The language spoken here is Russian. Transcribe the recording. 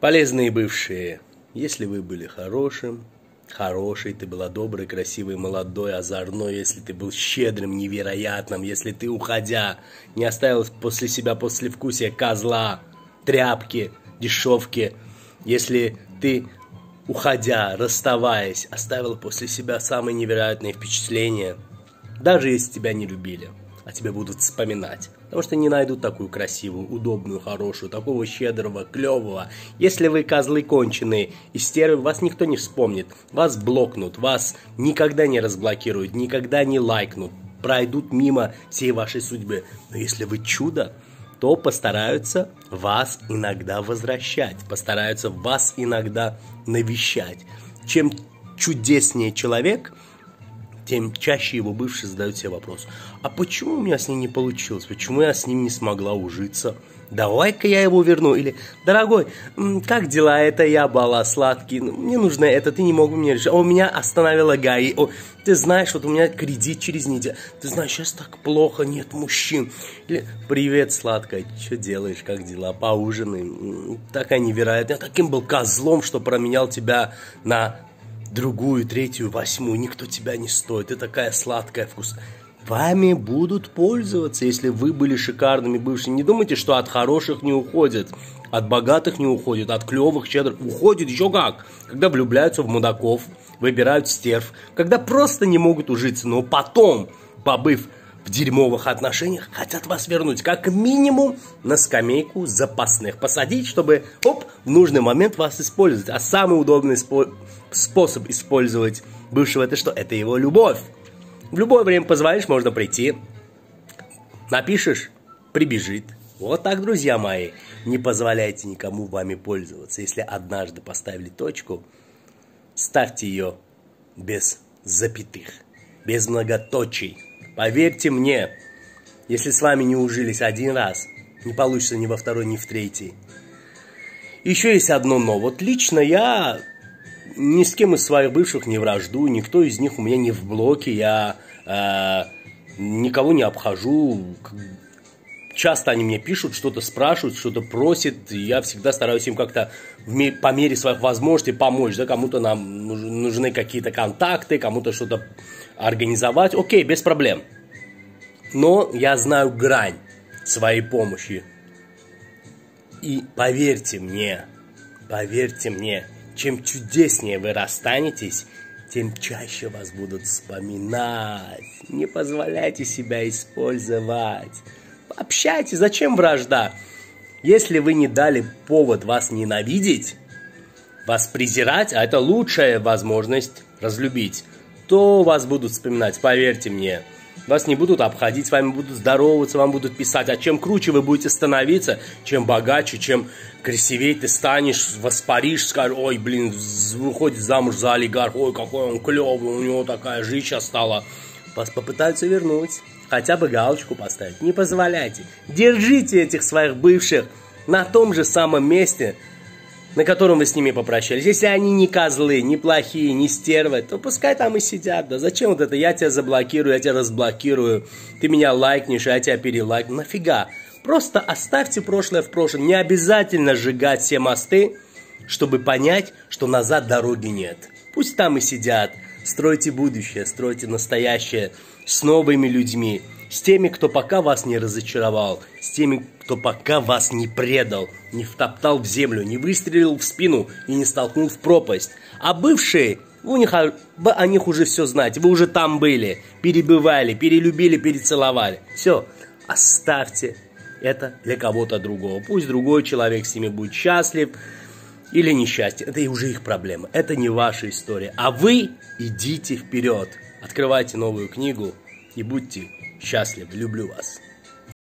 Полезные бывшие, если вы были хорошим, хороший, ты была добрый, красивый, молодой, озорной, если ты был щедрым, невероятным, если ты, уходя, не оставил после себя послевкусия козла, тряпки, дешевки, если ты, уходя, расставаясь, оставил после себя самые невероятные впечатления, даже если тебя не любили – а тебя будут вспоминать. Потому что не найдут такую красивую, удобную, хорошую, такого щедрого, клевого. Если вы козлы конченые и стервы, вас никто не вспомнит. Вас блокнут, вас никогда не разблокируют, никогда не лайкнут. Пройдут мимо всей вашей судьбы. Но если вы чудо, то постараются вас иногда возвращать, постараются вас иногда навещать. Чем чудеснее человек – тем чаще его бывший задают себе вопрос, а почему у меня с ней не получилось, почему я с ним не смогла ужиться? Давай-ка я его верну. Или, дорогой, как дела? Это я бала сладкий. Ну, мне нужно это, ты не мог бы мне решить. О, меня остановила Гаи. О, ты знаешь, вот у меня кредит через неделю. Ты знаешь, сейчас так плохо, нет мужчин. Или, привет, сладкая, что делаешь, как дела? Поужинай. Такая невероятная. Я таким был козлом, что променял тебя на другую, третью, восьмую, никто тебя не стоит, ты такая сладкая вкус. Вами будут пользоваться, если вы были шикарными бывшими. Не думайте, что от хороших не уходят, от богатых не уходят, от клевых, щедрых. Уходит еще как, когда влюбляются в мудаков, выбирают стерв, когда просто не могут ужиться, но потом, побыв в дерьмовых отношениях, хотят вас вернуть как минимум на скамейку запасных. Посадить, чтобы, оп, в нужный момент вас использовать. А самый удобный способ способ использовать бывшего, это что? Это его любовь. В любое время позвонишь, можно прийти. Напишешь, прибежит. Вот так, друзья мои. Не позволяйте никому вами пользоваться. Если однажды поставили точку, ставьте ее без запятых, без многоточий. Поверьте мне, если с вами не ужились один раз, не получится ни во второй, ни в третий. Еще есть одно но. Вот лично я ни с кем из своих бывших не вражду, никто из них у меня не в блоке, я э, никого не обхожу. Часто они мне пишут, что-то спрашивают, что-то просят, я всегда стараюсь им как-то по мере своих возможностей помочь, да, кому-то нам нужны какие-то контакты, кому-то что-то организовать, окей, без проблем. Но я знаю грань своей помощи. И поверьте мне, поверьте мне, чем чудеснее вы расстанетесь, тем чаще вас будут вспоминать. Не позволяйте себя использовать. Общайтесь, зачем вражда? Если вы не дали повод вас ненавидеть, вас презирать, а это лучшая возможность разлюбить, то вас будут вспоминать, поверьте мне. Вас не будут обходить, с вами будут здороваться, вам будут писать. А чем круче вы будете становиться, чем богаче, чем красивее ты станешь, воспаришь, скажешь, ой, блин, выходит замуж за олигарх, ой, какой он клевый, у него такая жизнь стала. Вас попытаются вернуть, хотя бы галочку поставить. Не позволяйте. Держите этих своих бывших на том же самом месте, на котором вы с ними попрощались. Если они не козлы, не плохие, не стервы, то пускай там и сидят. Да зачем вот это? Я тебя заблокирую, я тебя разблокирую, ты меня лайкнешь, а я тебя перелайкну. Нафига? Просто оставьте прошлое в прошлом. Не обязательно сжигать все мосты, чтобы понять, что назад дороги нет. Пусть там и сидят. Стройте будущее, стройте настоящее с новыми людьми, с теми, кто пока вас не разочаровал, с теми, кто пока вас не предал, не втоптал в землю, не выстрелил в спину и не столкнул в пропасть. А бывшие, у них, вы о них уже все знаете, вы уже там были, перебывали, перелюбили, перецеловали. Все, оставьте это для кого-то другого. Пусть другой человек с ними будет счастлив или несчастье. Это и уже их проблема. Это не ваша история. А вы идите вперед. Открывайте новую книгу и будьте счастливы. Люблю вас.